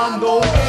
comando.